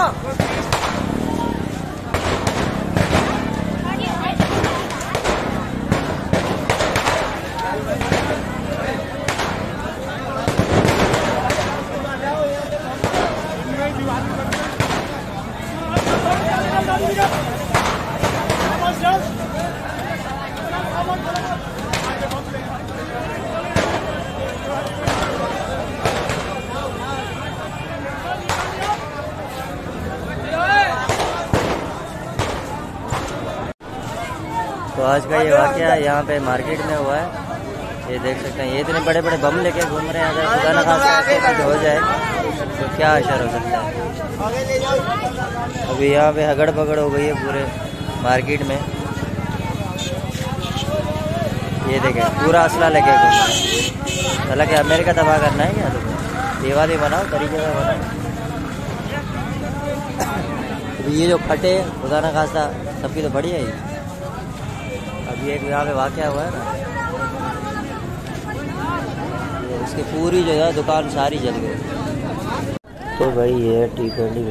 Yeah. तो आज का ये वाक़ यहाँ पे मार्केट में हुआ है। ये देख सकते हैं, ये इतने बड़े बड़े बम लेके घूम रहे हैं, अगर खुदा न खास हो जाए तो क्या असर हो सकता है? अभी यहाँ पे हगड़ पगड़ हो गई है पूरे मार्केट में। ये देखें, पूरा असला लेके घूम रहे हैं। हालाँकि अमेरिका तबाह करना है क्या? तो दिवाली बनाओ, तरीके से बनाओ। अभी ये जो फटे, खुदा न खासा सबकी तो बढ़िया ही। अभी एक यहाँ पे वाक़ हुआ है ना। इसकी पूरी जो है दुकान सारी जल गई। तो भाई ये टी ट्वेंटी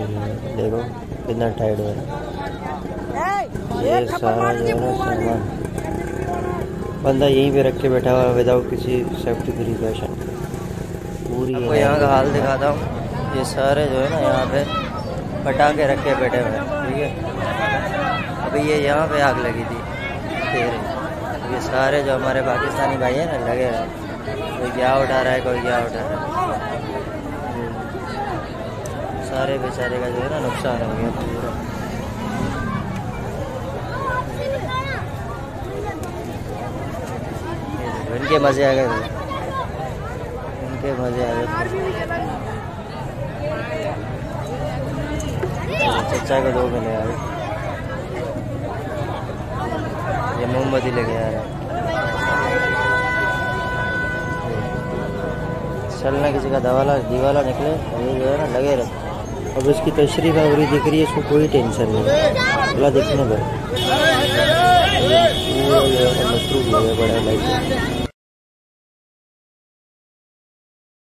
देखो कितना टाइट हो। रहा ये सारा जो है ना सामान। बंदा यहीं पे रख के बैठा हुआ है विदाउट किसी सेफ्टी प्रिकॉशन पूरी आपको यहाँ का हाल दिखाता हूँ। ये सारे जो है ना यहाँ पे पटाखे रख के बैठे हुए हैं ठीक है? अभी ये यहाँ पे आग लगी थी। तेरे ये सारे जो हमारे पाकिस्तानी भाई हैं ना, लगे रहे। कोई क्या उठा रहा है, कोई क्या उठा रहा है। सारे बेचारे का जो है ना, नुकसान हो गया पूरा। इनके मज़े आ गए इनके मज़े आ गए थे चचा को दो मिले यार। ये मोमबत्ती लेके आ रहा है। चलना किसी का दवाला, दीवाला निकले ये जो है ना, लगे रहे। अब इसकी तशरी का पूरी दिख रही है, इसको कोई टेंशन नहीं बोला देखने पर लगे बड़ा लाइट